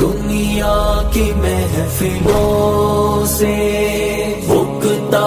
दुनिया की महफिलों से मुक्ता